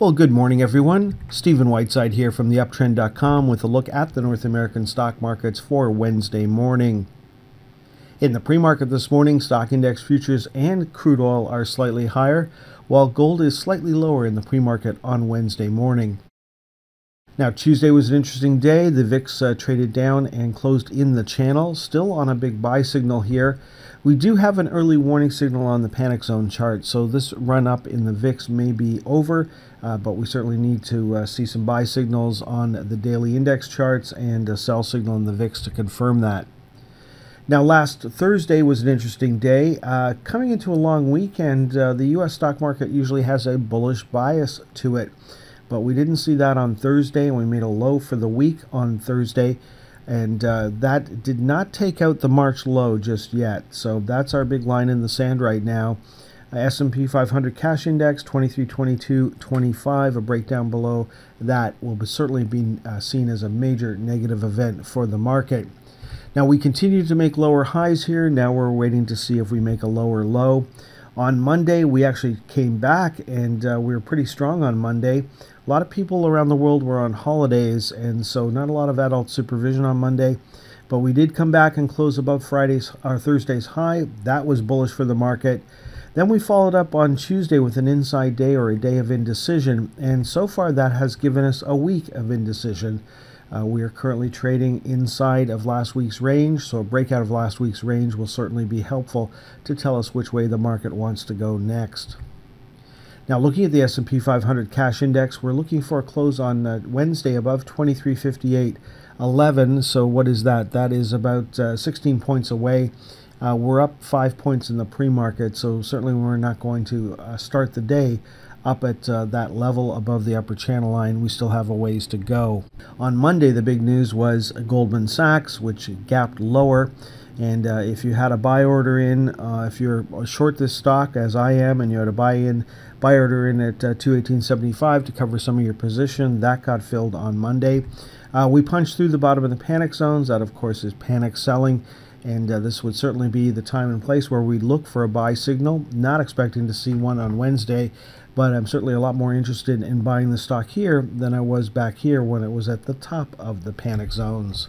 Well, good morning, everyone. Stephen Whiteside here from theuptrend.com with a look at the North American stock markets for Wednesday morning. In the pre market this morning, stock index futures and crude oil are slightly higher, while gold is slightly lower in the pre market on Wednesday morning. Now, Tuesday was an interesting day. The VIX uh, traded down and closed in the channel, still on a big buy signal here. We do have an early warning signal on the panic zone chart, so this run up in the VIX may be over, uh, but we certainly need to uh, see some buy signals on the daily index charts and a sell signal in the VIX to confirm that. Now, last Thursday was an interesting day. Uh, coming into a long weekend, uh, the U.S. stock market usually has a bullish bias to it but we didn't see that on Thursday, and we made a low for the week on Thursday, and uh, that did not take out the March low just yet. So that's our big line in the sand right now. S&P 500 cash index 2322.25. A breakdown below that will be certainly be uh, seen as a major negative event for the market. Now we continue to make lower highs here. Now we're waiting to see if we make a lower low. On Monday, we actually came back and uh, we were pretty strong on Monday. A lot of people around the world were on holidays, and so not a lot of adult supervision on Monday. But we did come back and close above Friday's or Thursday's high. That was bullish for the market. Then we followed up on Tuesday with an inside day or a day of indecision, and so far that has given us a week of indecision. Uh, we are currently trading inside of last week's range, so a breakout of last week's range will certainly be helpful to tell us which way the market wants to go next. Now, looking at the S&P 500 cash index, we're looking for a close on uh, Wednesday above 2358.11. So, what is that? That is about uh, 16 points away. Uh, we're up five points in the pre-market, so certainly we're not going to uh, start the day up at uh, that level above the upper channel line. We still have a ways to go. On Monday, the big news was Goldman Sachs, which gapped lower. And uh, if you had a buy order in, uh, if you're short this stock as I am, and you had a buy in, buy order in at uh, 218.75 to cover some of your position, that got filled on Monday. Uh, we punched through the bottom of the panic zones. That, of course, is panic selling. And uh, this would certainly be the time and place where we look for a buy signal. Not expecting to see one on Wednesday, but I'm certainly a lot more interested in buying the stock here than I was back here when it was at the top of the panic zones.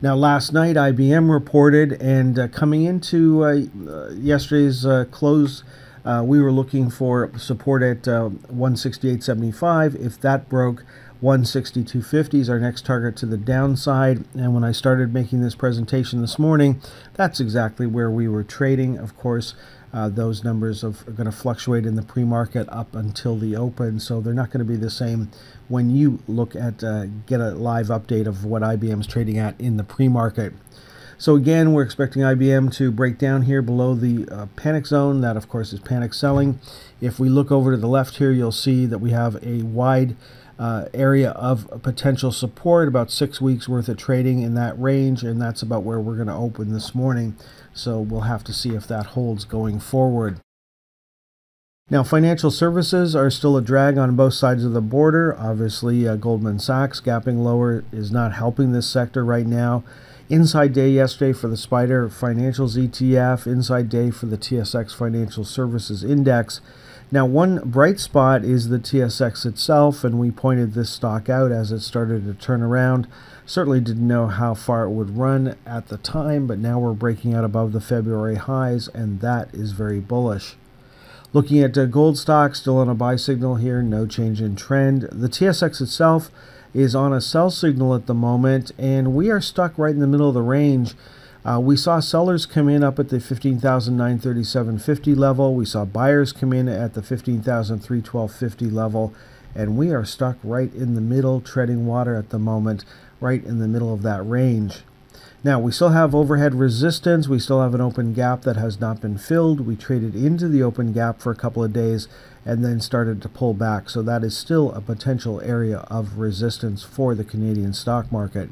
Now, last night IBM reported, and uh, coming into uh, uh yesterday's uh, close, uh, we were looking for support at 168.75. If that broke, 162.50 is our next target to the downside. And when I started making this presentation this morning, that's exactly where we were trading. Of course, uh, those numbers are going to fluctuate in the pre-market up until the open, so they're not going to be the same when you look at uh, get a live update of what IBM is trading at in the pre-market. So again, we're expecting IBM to break down here below the uh, panic zone. That, of course, is panic selling. If we look over to the left here, you'll see that we have a wide uh, area of potential support, about six weeks worth of trading in that range, and that's about where we're going to open this morning. So we'll have to see if that holds going forward. Now, financial services are still a drag on both sides of the border. Obviously, uh, Goldman Sachs gapping lower is not helping this sector right now. Inside day yesterday for the Spider Financials ETF, inside day for the TSX Financial Services Index. Now, one bright spot is the TSX itself, and we pointed this stock out as it started to turn around. Certainly didn't know how far it would run at the time, but now we're breaking out above the February highs, and that is very bullish. Looking at uh, gold stock, still on a buy signal here, no change in trend. The TSX itself is on a sell signal at the moment, and we are stuck right in the middle of the range. Uh, we saw sellers come in up at the 15,937.50 level. We saw buyers come in at the 15,312.50 level, and we are stuck right in the middle, treading water at the moment, right in the middle of that range. Now, we still have overhead resistance. We still have an open gap that has not been filled. We traded into the open gap for a couple of days and then started to pull back. So that is still a potential area of resistance for the Canadian stock market.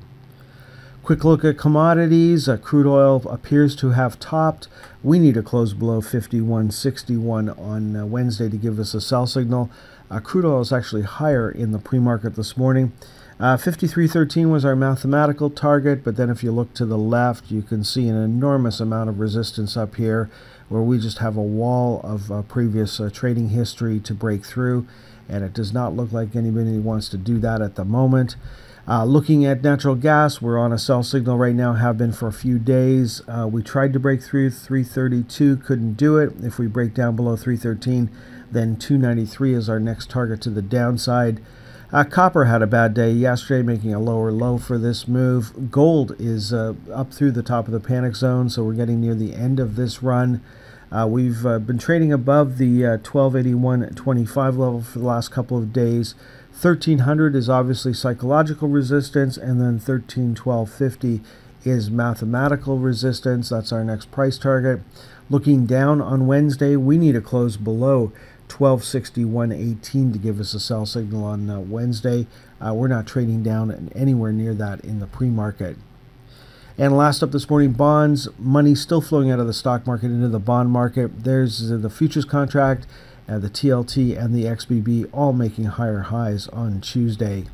Quick look at commodities. Uh, crude oil appears to have topped. We need to close below 51.61 on uh, Wednesday to give us a sell signal. Uh, crude oil is actually higher in the pre-market this morning. Uh, 53.13 was our mathematical target, but then if you look to the left, you can see an enormous amount of resistance up here where we just have a wall of uh, previous uh, trading history to break through. and it does not look like anybody wants to do that at the moment. Uh, looking at natural gas, we're on a sell signal right now, have been for a few days. Uh, we tried to break through 332, couldn't do it. If we break down below 313, then 293 is our next target to the downside. Uh, copper had a bad day yesterday, making a lower low for this move. Gold is uh, up through the top of the panic zone, so we're getting near the end of this run. Uh, we've uh, been trading above the 1281.25 level for the last couple of days. 1300 is obviously psychological resistance, and then 131250 is mathematical resistance. That's our next price target. Looking down on Wednesday, we need to close below 1261.18 to give us a sell signal on uh, Wednesday. Uh, we're not trading down anywhere near that in the pre market. And last up this morning, bonds, money still flowing out of the stock market into the bond market. There's the futures contract uh, the TLT and the XBB all making higher highs on Tuesday.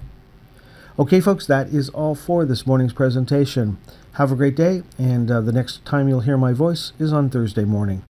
Okay, folks, that is all for this morning's presentation. Have a great day, and uh, the next time you'll hear my voice is on Thursday morning.